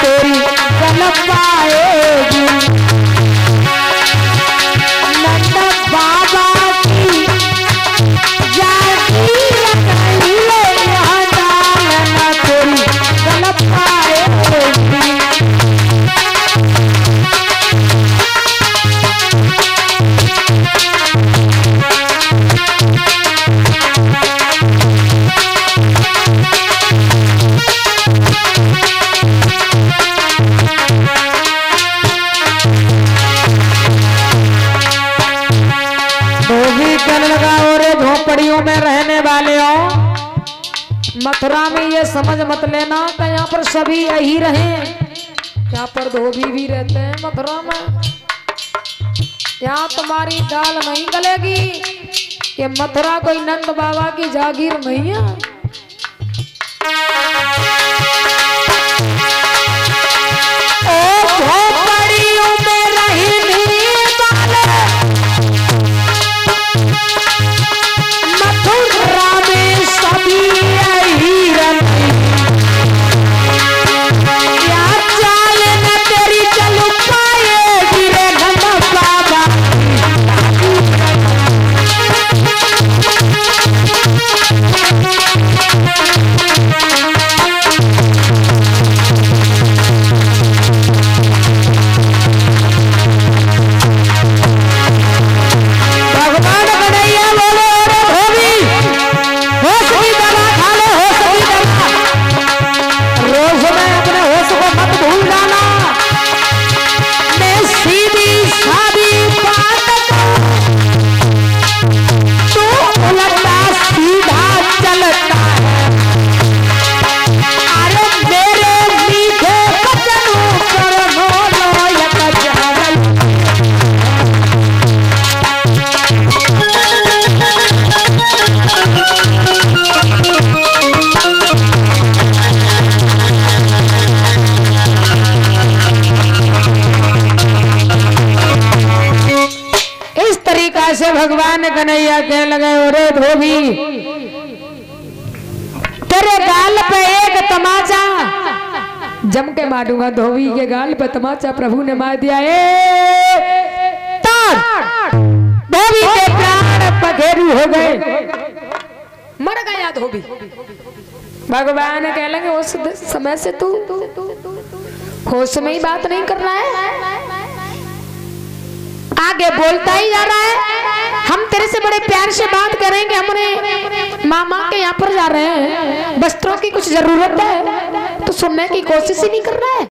तेरी गल पाएगी कहने लगा और झोपड़ियों में रहने वाले हो। मथुरा में ये समझ मत लेना कि यहाँ पर सभी यही रहे। यहाँ पर धोबी भी रहते हैं मथुरा में। यहाँ तुम्हारी दाल नहीं गलेगी कि मथुरा कोई नंद बाबा की जागीर नहीं है। भगवान कन्हैया कह लगे अरे धोबी, तेरे गाल पे एक तमाचा। जम के मारूँगा धोबी के गाल पे तमाचा, प्रभु ने मार दिया, ए धोबी के प्राण पखेरु हो गए। मर गया धोबी। भगवान कह लगे, उस समय से तू होश में ही बात नहीं कर रहा है? आगे बोलता ही जा रहा है हम तेरे से बड़े प्यार से बात करेंगे हमने। मामा के यहाँ पर जा रहे हैं। वस्त्रों की कुछ ज़रूरत है। तो सुनने की कोशिश ही नहीं कर रहा है।